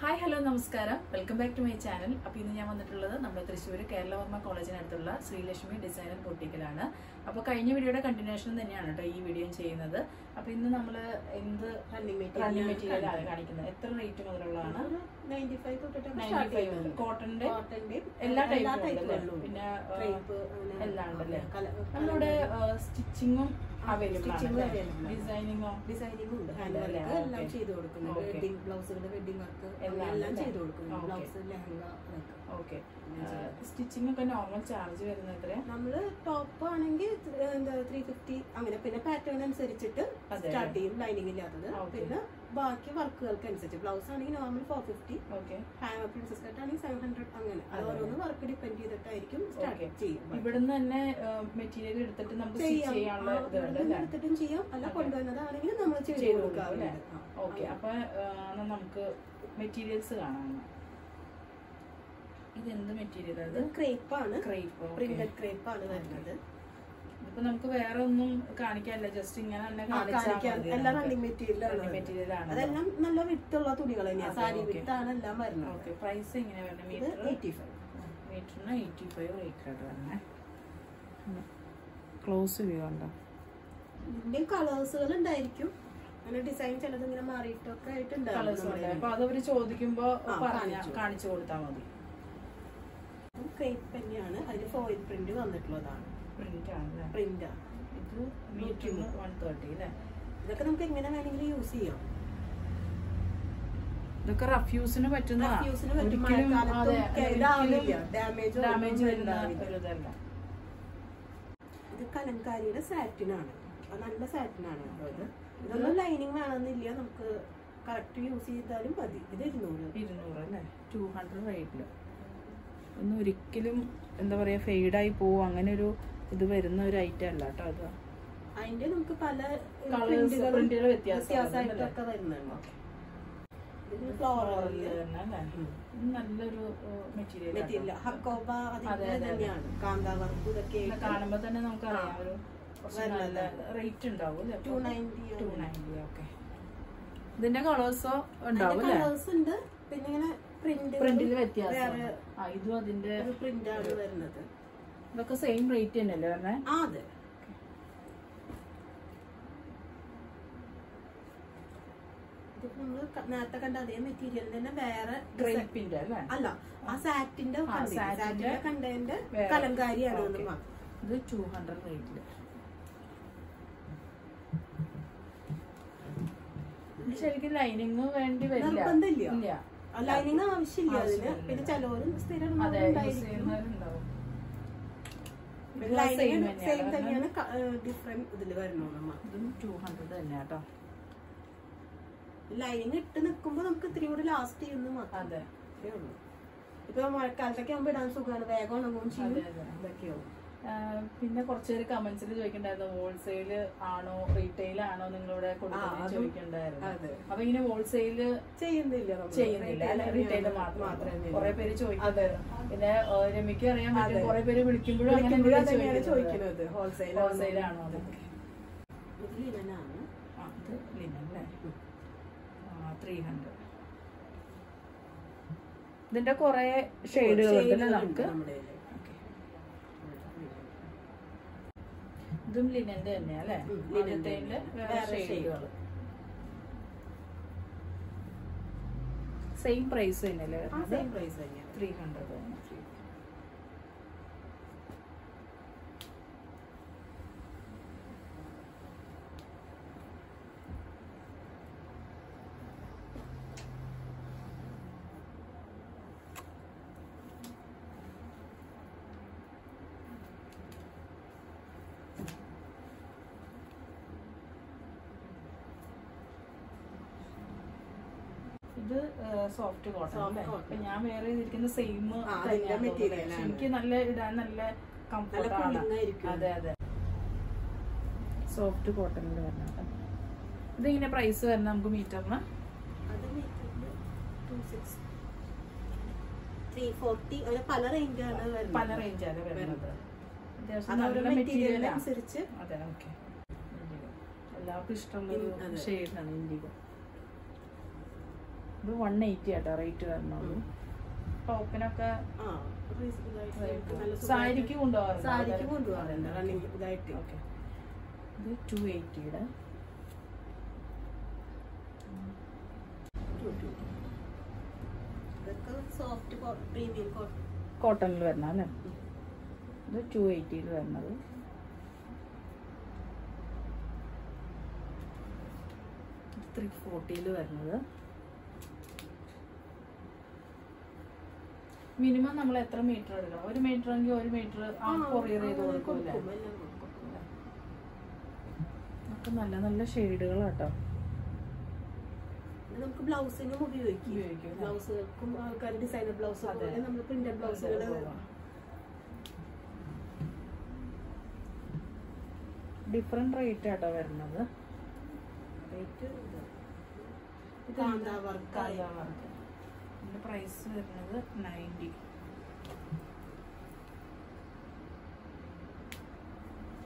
Hi hello നമസ്കാരം. Welcome back to my channel അപ്പോൾ ഇന്ന് ഞാൻ വന്നിട്ടുള്ളത് നമ്മുടെ തൃശ്ശൂർ കേരളവർമ്മ കോളേജിനടുത്തുള്ള ശ്രീലക്ഷ്മി ഡിസൈനർ ബൊട്ടിക്കലാണ് അപ്പോൾ കഴിഞ്ഞ വീഡിയോയുടെ കണ്ടിന്യൂഷൻ തന്നെയാണ് കേട്ടോ ഈ വീഡിയോ ചെയ്യുന്നത്. അപ്പോൾ ഇന്ന് നമ്മൾ എന്ത് റണ്ണിംഗ് മെറ്റീരിയലാണ് കാണിക്കുന്നത്. എത്ര റേറ്റ് മുതലുള്ളതാണ്? കോട്ടന്റെ എല്ലാ ടൈപ്പും പിന്നെ എല്ലാം ഉണ്ടല്ലേ? നമ്മളിവിടെ സ്റ്റിച്ചിങ്ങും ഡിസൈനിങ്ങോ ഡിസൈനിങ് ഉണ്ട്. ഹാൻഡ് വർക്ക് എല്ലാം. ചെയ്ത് കൊടുക്കുന്നുണ്ട്. Okay. വെഡിങ് ബ്ലൗസുകൾ വെഡിങ് വർക്ക് എല്ലാം ചെയ്തു കൊടുക്കുന്നുണ്ട്. ബ്ലൗസ് ലെഹങ്ക അതൊക്കെ ഓക്കെ. സ്റ്റിച്ചിങ് ഒക്കെ നോർമൽ ചാർജ് വരുന്നത് എത്രയാ? നമ്മൾ ടോപ്പ് ആണെങ്കിൽ എന്താ ത്രീ ഫിഫ്റ്റി അങ്ങനെ പിന്നെ പാറ്റേൺ അനുസരിച്ചിട്ട് സ്റ്റാർട്ട് ചെയ്യും ലൈനിങ് ഇല്ലാത്തത്. പിന്നെ ബാക്കി വർക്കുകൾക്ക് അനുസരിച്ച് ബ്ലൗസ് ആണെങ്കിൽ normal four fifty okay. Princess cut ആണെങ്കിൽ സെവൻ ഹൺഡ്രഡ് അങ്ങനെ. അത് ഓരോന്ന് വർക്ക് ഡിപ്പെൻഡ് ചെയ്തിട്ടായിരിക്കും. സ്റ്റാർട്ട് ചെയ്യും. ഇവിടുന്ന് തന്നെ മെറ്റീരിയൽ എടുത്തിട്ട് നമുക്ക് എടുത്തിട്ടും ചെയ്യാം. അല്ല. കൊണ്ടുവന്നതാണെങ്കിൽ നമ്മൾ ചെയ്ത് കൊടുക്കാറുണ്ട്. ഓക്കെ. അപ്പൊ നമുക്ക് മെറ്റീരിയൽസ് കാണാം. ഇത് എന്ത് മെറ്റീരിയൽ ഇത് ക്രേപ്പ് ആണ് ക്രേപ്പ് പ്രിന്റഡ് ക്രേപ്പ് ആണ് വരുന്നത്. ഇതിപ്പോ നമുക്ക് വേറെ ഒന്നും കാണിക്കാനില്ല. ജസ്റ്റ് ഇങ്ങനെ എല്ലാം റണ്ണിങ് മെറ്റീരിയൽ ആണ്. അതെല്ലാം നല്ല വിത്തുള്ള തുണികൾ തന്നെയാണ് സാരി എല്ലാം വരുന്നത്. ഓക്കെ പ്രൈസ് എങ്ങനെ വരുന്നത്? ഇത് മീറ്റർ എയ്റ്റി ഫൈവ് മീറ്ററിന് എയ്റ്റി ഫൈവ് റേറ്റ് ആയിട്ട് വരണേ ക്ലോസ് വ്യൂ ഉണ്ടോ? ഇതിന്റെ കളേഴ്സുകൾ ഉണ്ടായിരിക്കും. അങ്ങനെ ഡിസൈൻ ചിലത് ഇങ്ങനെ മാറിയിട്ടൊക്കെ കളേഴ്സ് ഉണ്ട്. ആയിട്ടുണ്ടാവും അപ്പൊ അതവര് ചോദിക്കുമ്പോ. കാണിച്ചു. കൊടുത്താൽ മതി. ക്രേപ്പ് തന്നെയാണ്. അതിന് ഫോയിൽ പ്രിന്റ് വന്നിട്ടുള്ളതാണ്. പ്രിന്റ് ആണ് പ്രിന്റ് ഇത് മീറ്ററിന് വൺ തേർട്ടി അല്ലേ? ഇതൊക്കെ നമുക്ക് എങ്ങനെ വേണമെങ്കിലും യൂസ് ചെയ്യാം. ഇതൊക്കെ റഫ് യൂസിന് പറ്റുന്ന ഇത് കലങ്കാരിയുടെ സാറ്റിനാണ് നല്ല സാറ്റിനാണ് ഇത്. ഇതൊന്നും ലൈനിങ് വേണമെന്നില്ല. നമുക്ക് കറക്റ്റ് യൂസ് ചെയ്താലും മതി. ഇത് ഇരുന്നൂറ്. ഇരുന്നൂറ് അല്ലേ? ടു ഹൺഡ്രഡ് റേറ്റിൽ ഒന്നും ഒരിക്കലും എന്താ പറയാ ഫെയ്ഡായി പോവും. അങ്ങനെ ഒരു ഇത് വരുന്ന ഒരു ഐറ്റം അല്ല കേട്ടോ അത്. അതിന്റെ നമുക്ക് പല വ്യത്യാസമായിട്ടൊക്കെ വരുന്നുണ്ട്. ഫ്ലോറൽ നല്ലൊരു മെറ്റീരിയൽ ഹക്കോബ. തന്നെയാണ്. കാന്താ വർക്ക് ഇതൊക്കെ കാണുമ്പോ തന്നെ നമുക്കറിയാം ഒരു നല്ല റേറ്റ് ഉണ്ടാവും അല്ലേ? Two ninety two ninety okay ഇതിന്റെ കളേഴ്സോ ഉണ്ടാവും കളേഴ്സ് ഉണ്ട്. പിന്നെ ഇങ്ങനെ പ്രിന്റിൽ വ്യത്യാസം. ആ ഇതും അതിന്റെ ഒരു പ്രിന്റ് വരുന്നത്. ഇതൊക്കെ സെയിം റേറ്റ് തന്നെയല്ലേ പറഞ്ഞേ ആ അതെ. നേരത്തെ കണ്ട അതേ മെറ്റീരിയൽ തന്നെ വേറെ ക്രേപ്പിന്റെ അല്ലേ? ആ സാറ്റിന്റെ സാറ്റിന്റെ കണ്ടതിന്റെ. കലങ്കാരിയാണ്. ഇത് ടൂ ഹൺഡ്രഡ് റേറ്റിൽ ശരിക്കും ലൈനിങ് വേണ്ടി വരില്ല. ലൈനിങ് ആവശ്യമില്ല അതിന്. പിന്നെ ചിലവരും സ്ഥിരം സെയിം തന്നെയാണ്. തന്നെയാണ് ഡിഫറെന്റ് ഇതിൽ വരണോ നമ്മ. ഇതും ടു ഹൺഡ്രഡ് തന്നെയാ കേട്ടോ ലൈനിങ് ഇട്ട് നിൽക്കുമ്പോ നമുക്ക് ഇത്തിരി കൂടി ലാസ്റ്റ് ചെയ്യുന്നു മാത്രം. അതെ. ഉള്ളൂ. ഇപ്പൊ മഴക്കാലത്തൊക്കെ ആകുമ്പോ ഇടാൻ സുഖമാണ്. വേഗം ഉണങ്ങുകയും ചെയ്യും. ഇതൊക്കെയാവും. പിന്നെ കുറച്ച് പേര് കമന്റ്സിൽ ചോദിക്കണ്ടായിരുന്നു ഹോൾസെയിൽ ആണോ റീറ്റെയിൽ ആണോ നിങ്ങളിവിടെ കൊടുക്കുന്നത് അതും- ചോദിക്കണ്ടായിരുന്നു. അതെ. അപ്പൊ ഇങ്ങനെ ഹോൾസെയിൽ ചെയ്യുന്നില്ല. ചെയ്യുന്നില്ല. റീറ്റെയിൽ മാത്രം. കുറെ പേര് ചോദിക്കുന്നുണ്ടായിരുന്നു പിന്നെ രമിക്ക് അറിയാൻ പറ്റും. അതെ. കുറെ പേര് വിളിക്കുമ്പോഴും അങ്ങനെ ചോദിക്കുന്നത്. ചോദിക്കുന്നത്. ഹോൾസെയിൽ ഹോൾസെയിൽ ആണോ അത്. ഇത് ലിനനാണ്. ആ ലിനൻ അല്ലേ? ത്രീ ഹൺഡ്രഡ് ഇതിന്റെ കുറെ ഷെയ്ഡുകൾ നമുക്ക്? നമ്മുടെ ഇതും ലിനന്റെ തന്നെയാ അല്ലേ വേറെ ഷെയ്ഡുകൾ സെയിം പ്രൈസ് തന്നെയല്ലേ സെയിം പ്രൈസ് തന്നെയാണ്. ത്രീ ഹൺഡ്രഡ് തന്നെ ഇത് സോഫ്റ്റ് കോട്ടൺ അപ്പൊ ഞാൻ വേറെ ചെയ്തിരിക്കുന്ന സെയിം എനിക്ക് നല്ല ഇടാൻ നല്ല നല്ല കംഫർട്ട് ആണ്. cooling ആയിരിക്കും. അതെ. അതെ സോഫ്റ്റ് കോട്ടണിൽ വരുന്നത് ഇതിങ്ങനെ പ്രൈസ് വരുന്നത് നമുക്ക് മീറ്ററിന് പല റേഞ്ചാണ് പല റേഞ്ചാണ് വരുന്നത്. അത്യാവശ്യം എല്ലാവർക്കും ഇഷ്ടമുള്ള. ഒരു ഷെയ്ഡാണ് ഇൻഡിഗോ ഇത് വൺ എയ്റ്റി ആട്ടോ റേറ്റ് വരണുള്ളൂ ടോപ്പിനൊക്കെ സാരിക്ക് കൊണ്ടുപോകാറുണ്ട്? സാരിക്ക് കൊണ്ടുപോകാറുണ്ട് റണ്ണിങ് ഇതായിട്ട്. ഓക്കെ. ഇത് ടു എയ്റ്റിയുടെ ഇതൊക്കെ സോഫ്റ്റ് പ്രീമിയം കോട്ടൺ കോട്ടണിൽ വരണ അല്ലേ ഇത് ടു എയ്റ്റിയിൽ വരുന്നത് ത്രീ ഫോർട്ടിയിൽ വരുന്നത് മിനിമം നമ്മൾ എത്ര മീറ്റർ എടുക്കണം? ഒരു മീറ്റർ എങ്കിൽ ഒരു മീറ്റർ കൊറിയർ ചെയ്ത് കൊടുക്കൂല ഒക്കെ നല്ല നല്ല ഷെയ്ഡുകളാട്ടോ. നമുക്ക് ബ്ലൗസിനും ഉപയോഗിക്കും? ബ്ലൗസുകൾക്കും ആൾക്കാർ ഡിസൈനർ ബ്ലൗസ് പോലെ നമ്മൾ പ്രിന്റഡ് ബ്ലൗസുകൾ ഡിഫറെന്റ് റേറ്റ് ആട്ടോ വരുന്നത്. റേറ്റ് കാന്താ വർക്ക് ഇതിന്റെ പ്രൈസ് വരുന്നത് നയന്റി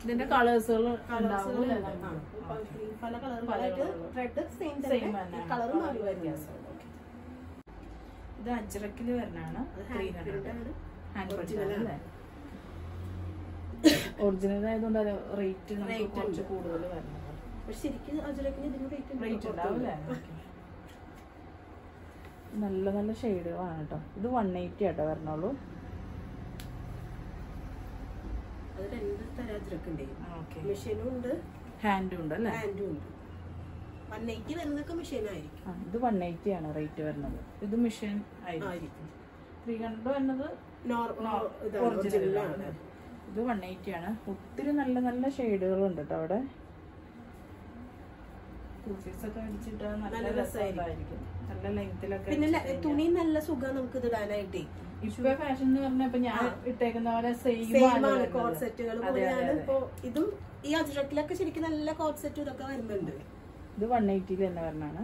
ഇതിന്റെ കളേഴ്സുകൾ പല കളറുകളായിട്ട്. റെഡ് സെയിം സെയിം ഇത് അജ്രക്കിൽ വരുന്നതാണ്. ഒറിജിനൽ ആയതുകൊണ്ട് റേറ്റ് Rate കുറച്ച്. കൂടുതൽ വരുന്നത് ശരിക്കും അജ്രക്കിന് ഇതിന് റേറ്റ് റേറ്റ് ഉണ്ടാവും അല്ലേ നല്ല നല്ല ഷെയ്ഡുകളാണ് കേട്ടോ ഇത് വൺ എയ്റ്റി ആട്ടോ വരണുള്ളൂ. ഉണ്ട്. ഹാൻഡും ഉണ്ട് അല്ലേ? ഇത് വൺ എയ്റ്റി ആണ് റേറ്റ് വരുന്നത്. ഇത് മിഷൻ ആയിരിക്കും. ത്രീ ഹൺഡ്രഡ് വരുന്നത് ഒറിജിനൽ ഇത് വൺ എയ്റ്റി ആണ്. ഒത്തിരി നല്ല നല്ല ഷെയ്ഡുകളുണ്ട് കേട്ടോ അവിടെ. കുർത്തീസ് ഒക്കെ അടിച്ചിട്ട് നല്ല രസമായിരിക്കും. നല്ല ലെങ്തിലൊക്കെ പിന്നെ തുണി നല്ല സുഖം നമുക്ക് ഇടാനായിട്ട് ഇപ്പൊ ഫാഷൻ എന്ന് പറഞ്ഞ ഇപ്പൊ ഞാൻ ഇട്ടേക്കുന്ന പോലെ സെയിം ആണ് കോഡ് സെറ്റുകൾ പോലെയാണ് ഇപ്പൊ ഇതും ഈ അജുറക്കിലൊക്കെ ശരിക്കും നല്ല കോൺസെറ്റും ഇതൊക്കെ വരുന്നുണ്ട്. ഇത് വൺ എയ്റ്റിയിൽ തന്നെ പറഞ്ഞാണ്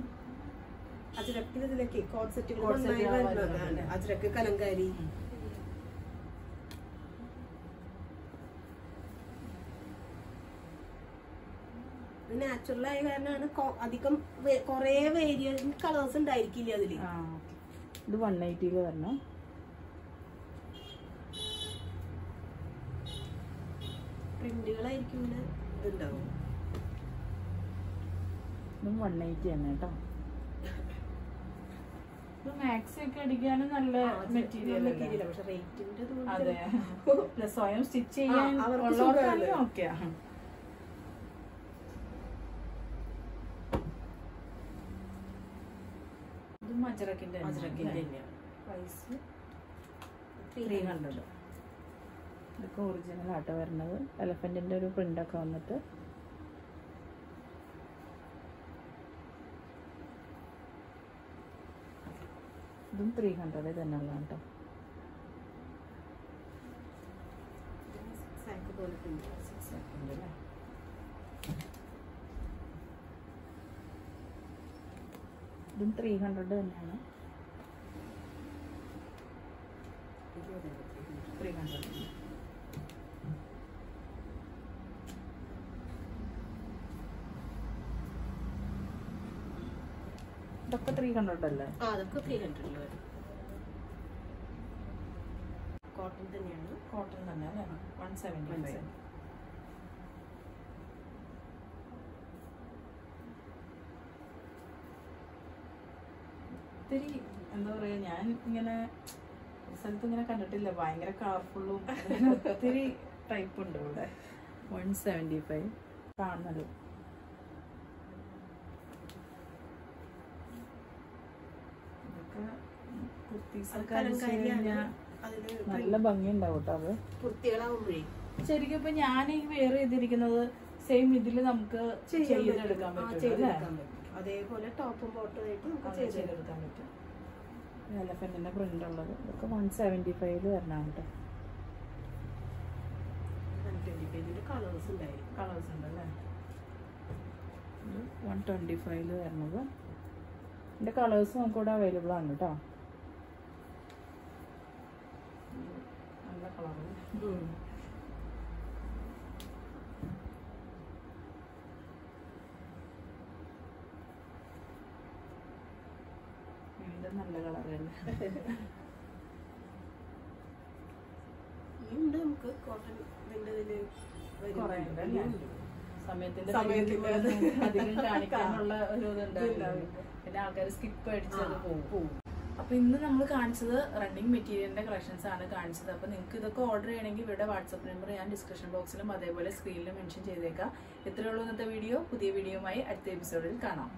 അജുറക്കിൽ ഇതിലൊക്കെ കോഡ് സെറ്റുകൾ Cord set നന്നായി ആ വരുന്നതാണ്. വരുന്നത്. അജുറക്ക് കലങ്കാരി. നാച്ചുറൽ ആയ കാരണമാണ് അധികം കൊറേ വേരിയന്റ് കളേഴ്സ് ഉണ്ടായിരിക്കില്ല അതിൽ. ഇത് വൺ എയ്റ്റിയിൽ വരണം. പ്രിന്റുകളായിരിക്കും ഇങ്ങനെ ഇതുണ്ടാവും. ഇതും വൺ എയ്റ്റി തന്നെ കേട്ടോ ഇത് മാക്സി ഒക്കെ അടിക്കാനും നല്ല മെറ്റീരിയൽ മെറ്റീരിയൽ പക്ഷെ റേറ്റിന്റെ അതെ. അല്ല, സ്വയം സ്റ്റിച്ച് ചെയ്യാൻ അവർക്ക് തന്നെയാണ്. പ്രൈസ് ത്രീ ഹൺഡ്രഡ് ഇതൊക്കെ ഒറിജിനൽ ആട്ടോ വരുന്നത്. എലഫന്റിന്റെ ഒരു പ്രിന്റ് ഒക്കെ വന്നിട്ട്. ഇതും ത്രീ ഹൺഡ്രഡ് തന്നെയുള്ള കേട്ടോ സാക്ക് പോലെ അല്ലേ? ഇതും ത്രീ ഹൺഡ്രഡ് തന്നെയാണ്. ത്രീ ഹൺഡ്രഡ് ഇതൊക്കെ ത്രീ ഹൺഡ്രഡ് അല്ലേ? ആ അതൊക്കെ ത്രീ ഹൺഡ്രഡിൽ വരും. കോട്ടൺ തന്നെയാണ്. കോട്ടൺ തന്നെയാണ് അല്ലേ? വൺ സെവന്റി ഫൈവ് ഒത്തിരി എന്താ പറയാ ഞാൻ ഇങ്ങനെ സ്ഥലത്ത് ഇങ്ങനെ കണ്ടിട്ടില്ല. ഭയങ്കര കളർഫുള്ളും ഒത്തിരി ടൈപ്പ് ഉണ്ട് ഇവിടെ. വൺ സെവന്റി ഫൈവ് കാണുന്നത് നല്ല ഭംഗി ഉണ്ടാവും കേട്ടോ അത്. കുർത്തികളാവുമ്പോഴേ. ശരിക്കും ഇപ്പൊ ഞാൻ ഈ വെയർ ചെയ്തിരിക്കുന്നത് സെയിം ഇതിൽ നമുക്ക് ചെയ്തെടുക്കാൻ പറ്റും. അതേപോലെ ടോപ്പും ബോട്ടും ആയിട്ട് നമുക്ക് ചെയ്തെടുക്കാൻ പറ്റും. എലഫന്റിന്റെ പ്രിന്റ് ഉള്ളത്. ഇതൊക്കെ വൺ സെവന്റി ഫൈവിൽ വരണം കേട്ടോ. കളേഴ്സ് ഉണ്ടായിരിക്കും കളേഴ്സ് ഉണ്ട് അല്ലേ? വൺ ട്വന്റി ഫൈവിൽ വരുന്നത് ഇതിന്റെ കളേഴ്സ് നമുക്കിവിടെ അവൈലബിൾ ആണ് കേട്ടോ. നല്ല കളറ് നല്ല കളർ തന്നെ ഇനിയുണ്ട് നമുക്ക് കോട്ടൺ ഇതിന്റെ ഇതിൽ കുറേ വരുന്നുണ്ട്. സമയത്തിന്റെ അധികം കാണിക്കാനുള്ള ഒരു ഇതുണ്ടാവില്ല. പിന്നെ ആൾക്കാർ സ്കിപ്പ് അടിച്ചത് പോകും. അപ്പൊ ഇന്ന് നമ്മൾ കാണിച്ചത് റണ്ണിങ് മെറ്റീരിയലിന്റെ കളക്ഷൻസ് ആണ് കാണിച്ചത്. അപ്പൊ നിങ്ങൾക്ക് ഇതൊക്കെ ഓർഡർ ചെയ്യണമെങ്കിൽ ഇവിടെ വാട്സ്ആപ്പ് നമ്പർ ഞാൻ ഡിസ്ക്രിപ്ഷൻ ബോക്സിലും അതേപോലെ സ്ക്രീനിലും മെൻഷൻ ചെയ്തേക്കാം. ഇത്രയുള്ള ഇന്നത്തെ വീഡിയോ പുതിയ വീഡിയോയുമായി അടുത്ത എപ്പിസോഡിൽ കാണാം.